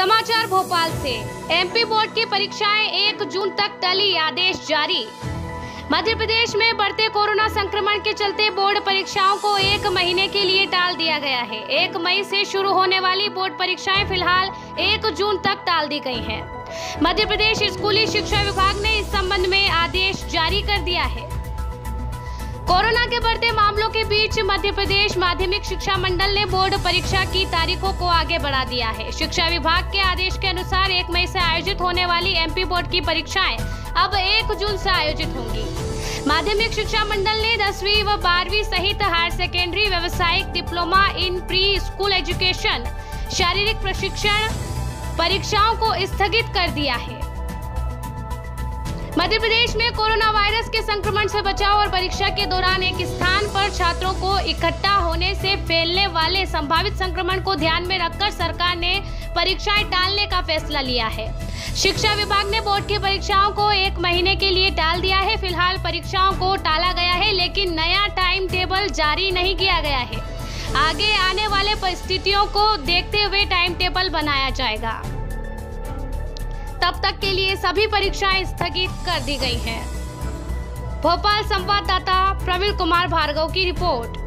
समाचार भोपाल से। MP board की परीक्षाएँ एक जून तक टली, आदेश जारी। मध्य प्रदेश में बढ़ते कोरोना संक्रमण के चलते बोर्ड परीक्षाओं को एक महीने के लिए टाल दिया गया है। एक मई से शुरू होने वाली बोर्ड परीक्षाएँ फ़िलहाल एक जून तक टाल दी गई हैं। मध्य प्रदेश स्कूली शिक्षा विभाग ने इस संबंध में आदेश जारी कर दिया है। कोरोना के बढ़ते मामलों के बीच मध्य प्रदेश माध्यमिक शिक्षा मंडल ने बोर्ड परीक्षा की तारीखों को आगे बढ़ा दिया है। शिक्षा विभाग के आदेश के अनुसार एक मई से आयोजित होने वाली एमपी बोर्ड की परीक्षाएँ अब एक जून से आयोजित होंगी। माध्यमिक शिक्षा मंडल ने दसवीं व बारहवीं सहित हायर सेकेंडरी, व्यवसायिक diploma in pre school education, शारीरिक प्रशिक्षण परीक्षाओं को स्थगित कर दिया है। मध्य प्रदेश में कोरोना वायरस के संक्रमण से बचाव और परीक्षा के दौरान एक स्थान पर छात्रों को इकट्ठा होने से फैलने वाले संभावित संक्रमण को ध्यान में रखकर सरकार ने परीक्षाएँ टालने का फैसला लिया है। शिक्षा विभाग ने बोर्ड की परीक्षाओं को एक महीने के लिए टाल दिया है। फ़िलहाल परीक्षाओं को टाला गया है, लेकिन नया टाइम टेबल जारी नहीं किया गया है। आगे आने वाले परिस्थितियों को देखते हुए टाइम टेबल बनाया जाएगा। तब तक के लिए सभी परीक्षाएँ स्थगित कर दी गई हैं। भोपाल संवाददाता प्रवीण कुमार भार्गव की रिपोर्ट